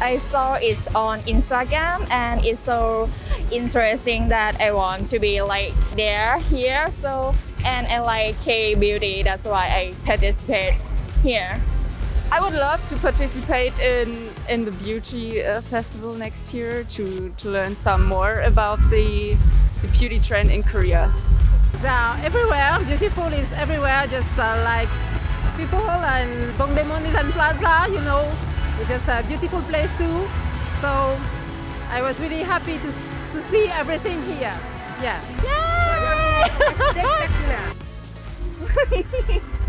I saw it on Instagram and it's so interesting that I want to be like there here. So and I like K beauty. That's why I participate here. I would love to participate in in the beauty uh, festival next year to to learn some more about the the beauty trend in Korea. Yeah, everywhere. Beautiful is everywhere. Just uh, like people and Dongdaemun and Plaza. You know, it's just a beautiful place too. So I was really happy to to see everything here. Yeah. Yay!